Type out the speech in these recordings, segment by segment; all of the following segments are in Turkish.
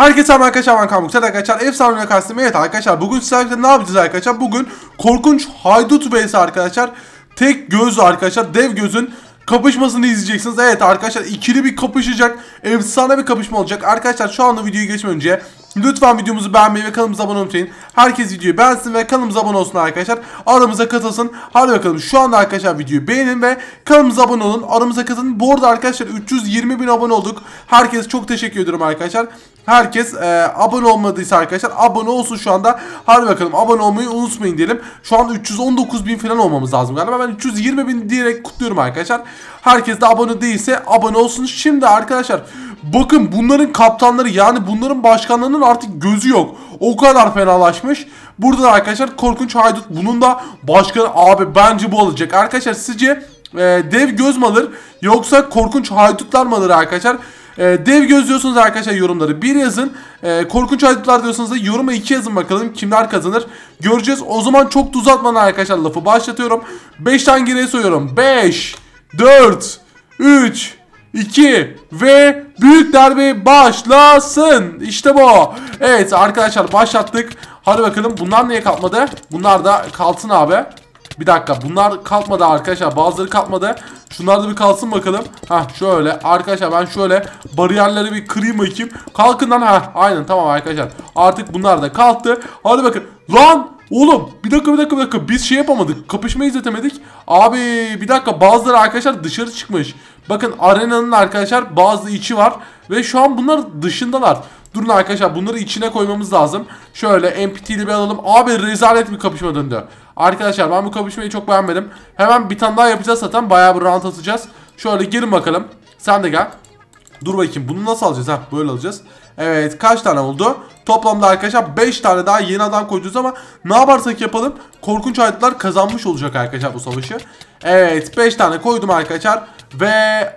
Herkese merhaba arkadaşlar ben Kamuk. Sen arkadaşlar efsane kastım. Evet arkadaşlar bugün sizlerle ne yapacağız arkadaşlar? Bugün korkunç haydut beysi arkadaşlar. Tek göz arkadaşlar dev gözün kapışmasını izleyeceksiniz. Evet arkadaşlar ikili bir kapışacak. Efsane bir kapışma olacak. Arkadaşlar şu anda videoyu geçmeden önce lütfen videomuzu beğenmeyi ve kanalımıza abone olmayı. Herkes videoyu beğensin ve kanalımıza abone olsun arkadaşlar. Aramıza katılsın. Hadi bakalım şu anda arkadaşlar videoyu beğenin ve kanalımıza abone olun. Aramıza katılın. Bu arada arkadaşlar 320 bin abone olduk. Herkese çok teşekkür ediyorum arkadaşlar. Herkes e, abone olmadıysa arkadaşlar abone olsun şu anda. Hadi bakalım abone olmayı unutmayın diyelim. Şu anda 319 bin falan olmamız lazım galiba. Ben 320 bin diyerek kutluyorum arkadaşlar. Herkes de abone değilse abone olsun. Şimdi arkadaşlar bakın bunların kaptanları yani bunların başkanlarının artık gözü yok. O kadar fenalaşmış. Burada da arkadaşlar korkunç haydut. Bunun da başkanı abi bence bu olacak. Arkadaşlar sizce e, dev göz mü alır yoksa korkunç haydutlar mı alır arkadaşlar? E, dev göz diyorsunuz arkadaşlar yorumları bir yazın. E, korkunç haydutlar diyorsanız da yoruma iki yazın bakalım kimler kazanır. Göreceğiz. O zaman çok da uzatmadan arkadaşlar lafı başlatıyorum. 5 tane geriye soyuyorum. 5 4 3 2 ve büyük derbi başlasın. İşte bu. Evet arkadaşlar başlattık. Hadi bakalım bunlar niye kalkmadı? Bunlar da kalsın abi. Bir dakika bunlar kalkmadı arkadaşlar bazıları kalkmadı. Şunlar da bir kalsın bakalım. Ha şöyle arkadaşlar ben şöyle bariyerleri bir kırayım bakayım. Kalkın lan ha aynen tamam arkadaşlar. Artık bunlar da kalktı. Hadi bakın. Lan oğlum bir dakika bir dakika bir dakika biz şey yapamadık. Kapışmayı izletemedik. Abi bir dakika bazıları arkadaşlar dışarı çıkmış. Bakın arenanın arkadaşlar bazı içi var. Ve şu an bunlar dışındalar. Durun arkadaşlar bunları içine koymamız lazım. Şöyle NPT'li bir alalım. Abi rezalet bir kapışma döndü. Arkadaşlar ben bu kapışmayı çok beğenmedim. Hemen bir tane daha yapacağız zaten. Bayağı bir round atacağız. Şöyle girin bakalım. Sen de gel. Dur bakayım bunu nasıl alacağız? Ha böyle alacağız. Evet kaç tane oldu? Toplamda arkadaşlar 5 tane daha yeni adam koyacağız ama ne yaparsak yapalım korkunç haydutlar kazanmış olacak arkadaşlar bu savaşı. Evet 5 tane koydum arkadaşlar ve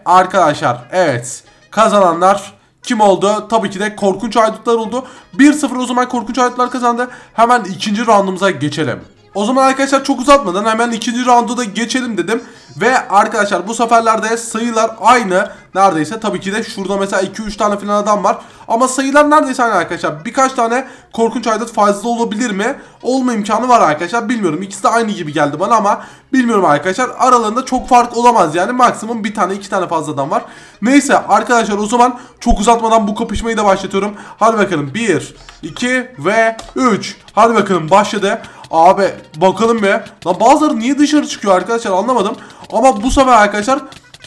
arkadaşlar evet kazananlar kim oldu? Tabii ki de korkunç haydutlar oldu. 1-0 o zaman korkunç haydutlar kazandı. Hemen ikinci roundumuza geçelim. O zaman arkadaşlar çok uzatmadan hemen ikinci roundu da geçelim dedim. Ve arkadaşlar bu seferlerde sayılar aynı. Neredeyse tabii ki de şurada mesela 2-3 tane falan adam var. Ama sayılar neredeyse aynı arkadaşlar. Birkaç tane korkunç haydut fazla olabilir mi? Olma imkanı var arkadaşlar. Bilmiyorum. İkisi de aynı gibi geldi bana ama bilmiyorum arkadaşlar. Aralarında çok fark olamaz yani. Maksimum bir tane iki tane fazladan var. Neyse arkadaşlar o zaman çok uzatmadan bu kapışmayı da başlatıyorum. Hadi bakalım 1, 2 ve 3. Hadi bakalım başladı. Abi bakalım be. Lan bazıları niye dışarı çıkıyor arkadaşlar anlamadım. Ama bu sefer arkadaşlar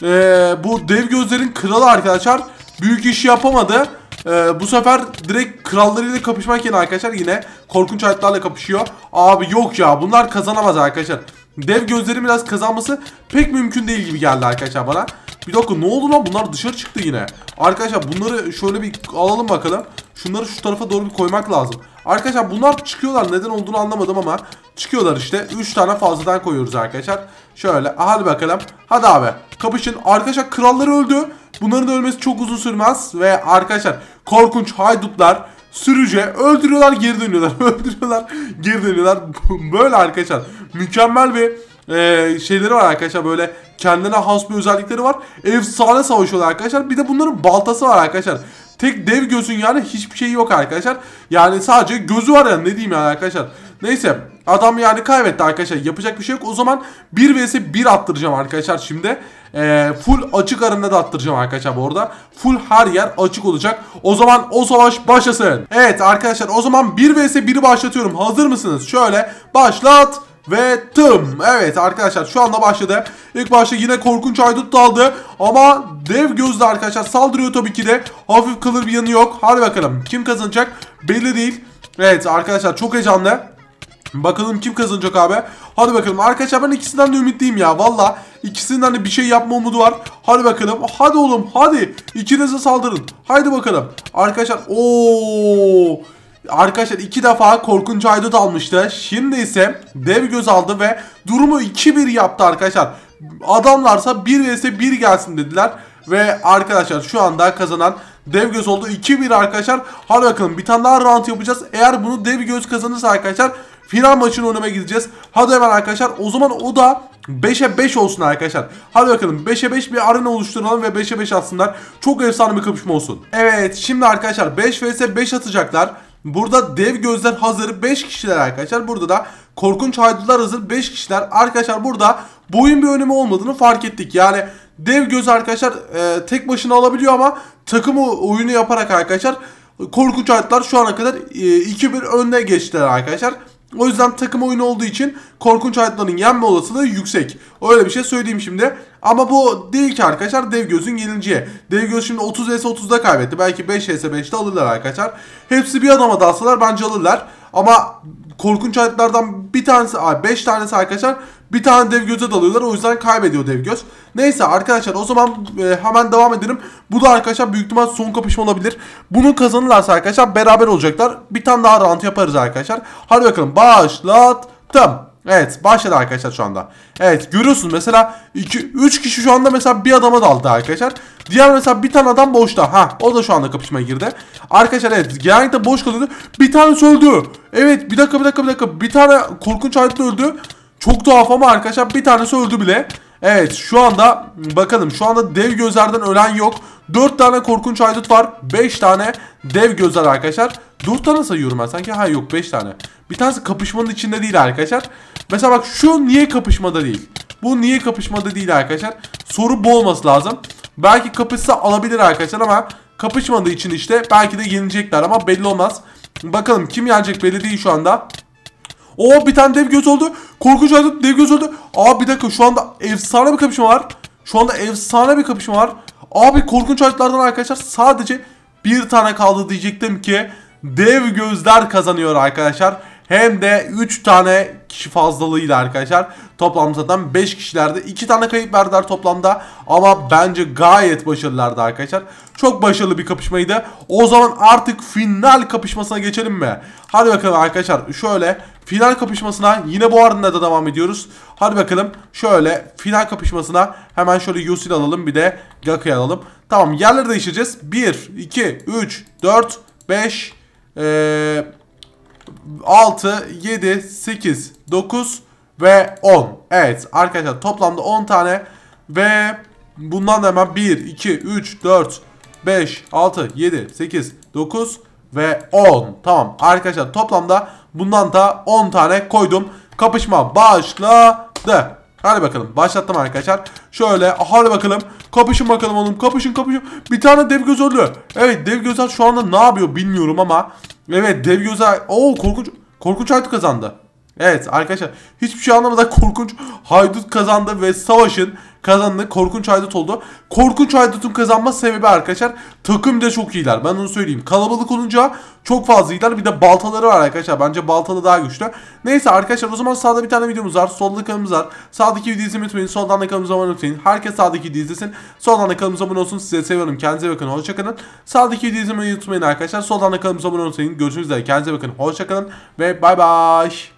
ee, bu dev gözlerin kralı arkadaşlar büyük işi yapamadı. Ee, bu sefer direkt krallarıyla kapışmak yerine arkadaşlar yine korkunç hayatlarla kapışıyor. Abi yok ya bunlar kazanamaz arkadaşlar. Dev gözlerin biraz kazanması pek mümkün değil gibi geldi arkadaşlar bana. Bir dakika ne oldu lan bunlar dışarı çıktı yine. Arkadaşlar bunları şöyle bir alalım bakalım. Şunları şu tarafa doğru bir koymak lazım. Arkadaşlar bunlar çıkıyorlar neden olduğunu anlamadım ama çıkıyorlar işte. 3 tane fazladan koyuyoruz arkadaşlar. Şöyle hadi bakalım. Hadi abi kapışın. Arkadaşlar kralları öldü. Bunların ölmesi çok uzun sürmez. Ve arkadaşlar korkunç haydutlar sürüce öldürüyorlar geri dönüyorlar. öldürüyorlar geri dönüyorlar. Böyle arkadaşlar mükemmel bir e, şeyleri var arkadaşlar böyle kendine has bir özellikleri var. Efsane savaşıyorlar arkadaşlar. Bir de bunların baltası var arkadaşlar. Tek dev gözün yani hiçbir şey yok arkadaşlar. Yani sadece gözü var yani ne diyeyim yani arkadaşlar. Neyse adam yani kaybetti arkadaşlar. Yapacak bir şey yok. O zaman 1 vs 1 attıracağım arkadaşlar şimdi. Ee, full açık arında da attıracağım arkadaşlar bu arada. Full her yer açık olacak. O zaman o savaş başlasın. Evet arkadaşlar o zaman 1 vs 1'i başlatıyorum. Hazır mısınız? Şöyle başlat. Ve tım. Evet arkadaşlar şu anda başladı. İlk başta yine korkunç aydut daldı. Ama dev gözlü arkadaşlar saldırıyor tabii ki de. Hafif kılır bir yanı yok. Hadi bakalım kim kazanacak belli değil. Evet arkadaşlar çok heyecanlı. Bakalım kim kazanacak abi. Hadi bakalım. Arkadaşlar ben ikisinden de ümitliyim ya. Valla ikisinden de bir şey yapma umudu var. Hadi bakalım. Hadi oğlum hadi. İkiniz de saldırın. Haydi bakalım. Arkadaşlar ooo. Arkadaşlar iki defa korkunç haydut almıştı. Şimdi ise dev göz aldı ve durumu 2-1 yaptı arkadaşlar. Adamlarsa 1 vs 1 gelsin dediler. Ve arkadaşlar şu anda kazanan dev göz oldu. 2-1 arkadaşlar. Hadi bakalım bir tane daha round yapacağız. Eğer bunu dev göz kazanırsa arkadaşlar final maçını oynamaya gideceğiz. Hadi hemen arkadaşlar o zaman o da 5'e 5 olsun arkadaşlar. Hadi bakalım 5'e 5 bir arena oluşturalım ve 5'e 5 atsınlar. Çok efsane bir kapışma olsun. Evet şimdi arkadaşlar 5 vs 5 atacaklar. Burada dev gözler hazır 5 kişiler arkadaşlar. Burada da korkunç haydular hazır 5 kişiler. Arkadaşlar burada boyun bir önemi olmadığını fark ettik. Yani dev göz arkadaşlar e, tek başına alabiliyor ama takımı oyunu yaparak arkadaşlar korkunç haydular şu ana kadar e, 2-1 önde geçtiler arkadaşlar. O yüzden takım oyunu olduğu için korkunç hayatların yenme olasılığı yüksek. Öyle bir şey söyleyeyim şimdi. Ama bu değil ki arkadaşlar dev gözün yenileceği. Dev göz şimdi 30 vs 30'da kaybetti. Belki 5 vs 5'te alırlar arkadaşlar. Hepsi bir adama dalsalar bence alırlar. Ama korkunç hayatlardan bir tanesi, 5 tanesi arkadaşlar bir tane dev göze dalıyorlar. O yüzden kaybediyor dev göz. Neyse arkadaşlar o zaman e, hemen devam edelim. Bu da arkadaşlar büyük ihtimal son kapışma olabilir. Bunu kazanırlarsa arkadaşlar beraber olacaklar. Bir tane daha round yaparız arkadaşlar. Hadi bakalım başlattım. Evet başladı arkadaşlar şu anda. Evet görüyorsunuz mesela 2 3 kişi şu anda mesela bir adama daldı arkadaşlar. Diğer mesela bir tane adam boşta. Ha o da şu anda kapışmaya girdi. Arkadaşlar evet genellikle boş kalıyordu. Bir tane öldü. Evet bir dakika bir dakika bir dakika. Bir tane korkunç aletli öldü. Çok tuhaf ama arkadaşlar bir tanesi öldü bile. Evet şu anda bakalım şu anda dev gözlerden ölen yok. 4 tane korkunç haydut var. 5 tane dev gözler arkadaşlar. 4 tane sayıyorum ben sanki. Hayır yok 5 tane. Bir tanesi kapışmanın içinde değil arkadaşlar. Mesela bak şu niye kapışmada değil? Bu niye kapışmada değil arkadaşlar? Soru bu olması lazım. Belki kapışsa alabilir arkadaşlar ama kapışmadığı için işte belki de yenilecekler ama belli olmaz. Bakalım kim yenecek belli değil şu anda. Oo bir tane dev göz oldu. Korkunç haydut dev göz oldu. Aa bir dakika şu anda efsane bir kapışma var. Şu anda efsane bir kapışma var. Abi korkunç haydutlardan arkadaşlar sadece bir tane kaldı diyecektim ki dev gözler kazanıyor arkadaşlar. Hem de 3 tane kişi fazlalığıyla arkadaşlar. Toplam zaten 5 kişilerde 2 tane kayıp verdiler toplamda. Ama bence gayet başarılılardı arkadaşlar. Çok başarılı bir kapışmaydı. O zaman artık final kapışmasına geçelim mi? Hadi bakalım arkadaşlar şöyle final kapışmasına yine bu arada da devam ediyoruz. Hadi bakalım şöyle final kapışmasına hemen şöyle Yosil alalım bir de Gaka'yı alalım. Tamam yerleri değiştireceğiz. 1, 2, 3, 4, 5, eee... 6, 7, 8, 9 ve 10. Evet arkadaşlar toplamda 10 tane ve bundan da hemen 1, 2, 3, 4, 5, 6, 7, 8, 9 ve 10. Tamam arkadaşlar toplamda bundan da 10 tane koydum. Kapışma başladı. Hadi bakalım başlattım arkadaşlar. Şöyle hadi bakalım. Kapışın bakalım oğlum kapışın kapışın. Bir tane dev göz öldü. Evet dev gözler şu anda ne yapıyor bilmiyorum ama. Evet dev gözler. Oo korkunç. Korkunç haydut kazandı. Evet arkadaşlar hiçbir şey anlamadan korkunç haydut kazandı ve savaşın kazandı. Korkunç haydut oldu. Korkunç haydutun kazanma sebebi arkadaşlar takım da çok iyiler. Ben onu söyleyeyim. Kalabalık olunca çok fazla iyiler. Bir de baltaları var arkadaşlar. Bence baltalı daha güçlü. Neyse arkadaşlar o zaman sağda bir tane videomuz var. Solda kanalımız var. Sağdaki videoyu izlemeyi unutmayın. Soldan da kanalımıza abone olmayı Herkes sağdaki videoyu izlesin. Soldan da kanalımıza abone olsun. Size seviyorum. Kendinize bakın. Hoşçakalın. Sağdaki videoyu izlemeyi unutmayın arkadaşlar. Soldan da kanalımıza abone olmayı Görüşmek üzere. Kendinize bakın. Hoşçakalın. Ve bay bay.